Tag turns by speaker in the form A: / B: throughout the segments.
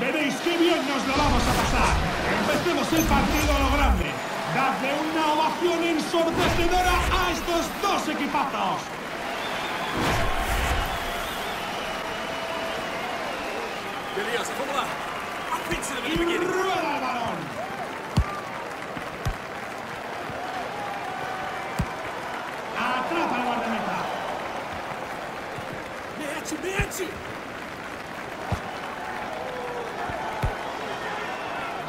A: Veréis qué bien nos lo vamos a pasar. Empecemos el partido a lo grande. Dadle una ovación ensordecedora a estos dos equipazos. Y rueda el balón. Atrapa el guardameta.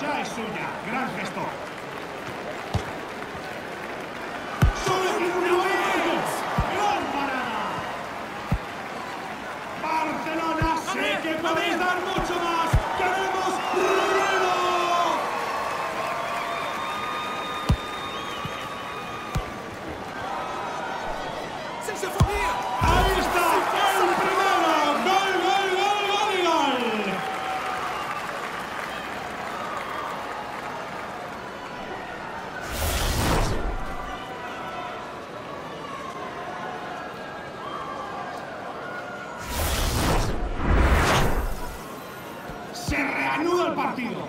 A: Ya es suya. Gran gesto. ¡Sube ¡Gran parada! ¡Barcelona, sé que podéis darme! partido.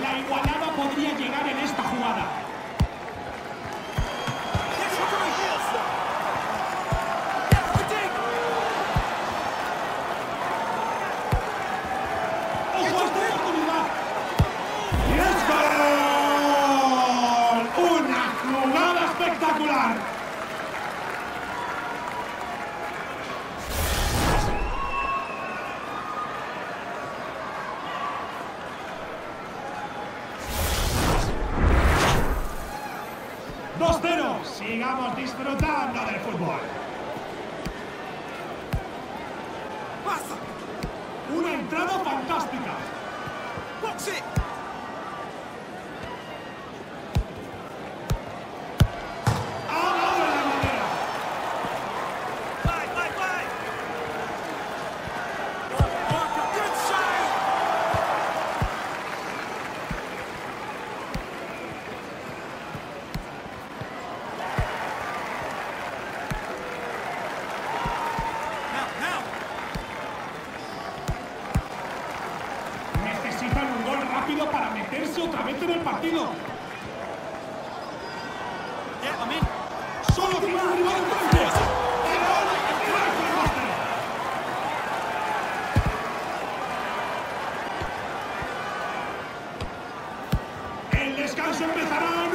A: La igualada podría llegar en esta jugada. espectacular. digamos, disfrutando del fútbol.
B: ¡Pasa!
A: Una entrada fantástica. ¡Boxe! rápido para meterse otra vez en el partido. Solo tiene que El descanso empezará.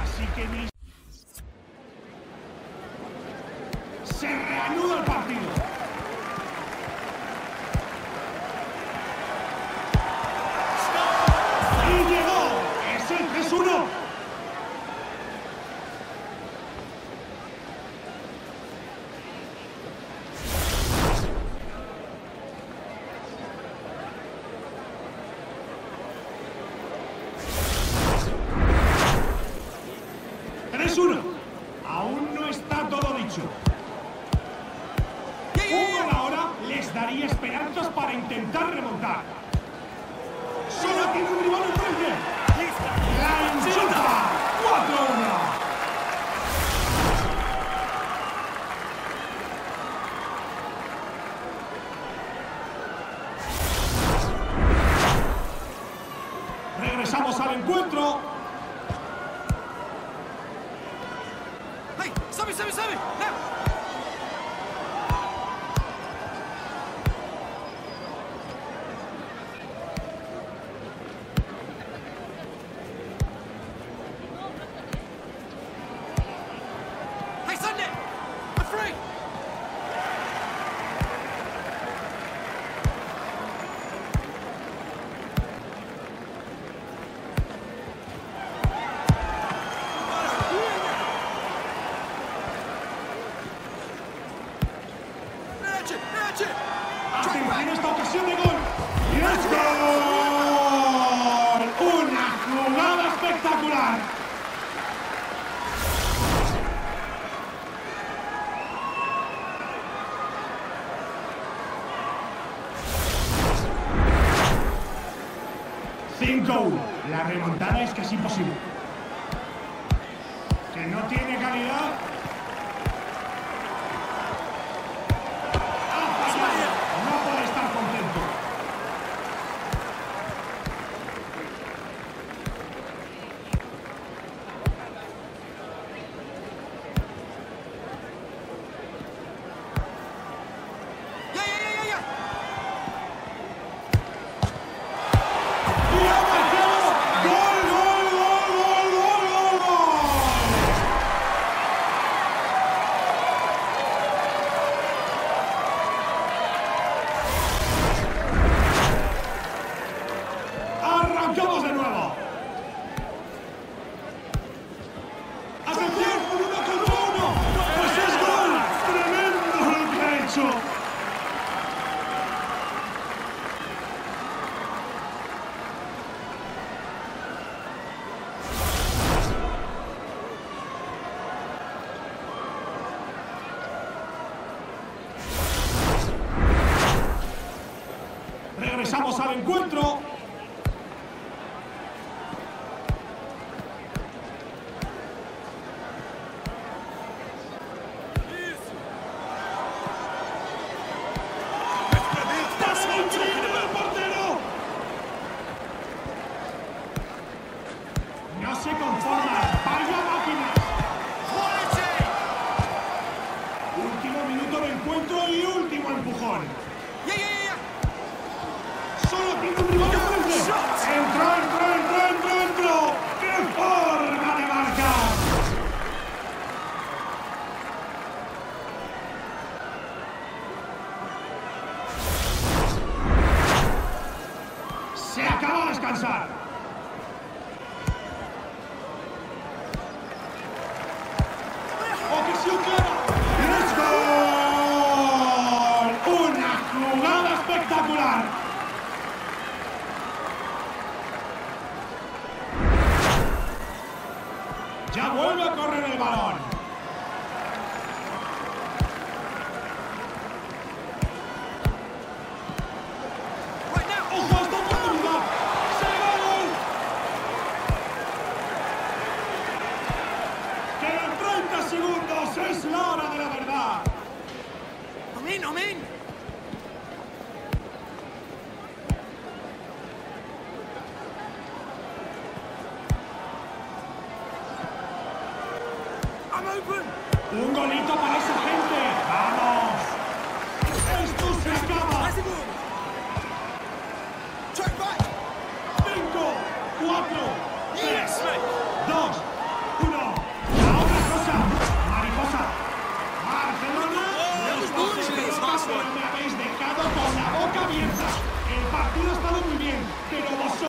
A: Así que mi para intentar remontar. Solo tiene un rival enfrente. La enchufa. 4-1. Regresamos al encuentro.
B: ¡Hey! ¡Sabe, sabe, sabe! ¡No!
A: Argentina ah, esta ocasión de gol. ¡Y es gol! ¡Una jugada espectacular! Cinco. La remontada es casi imposible. Que no tiene calidad. regresamos al encuentro.
B: in, I'm in! I'm open!
A: Un golito para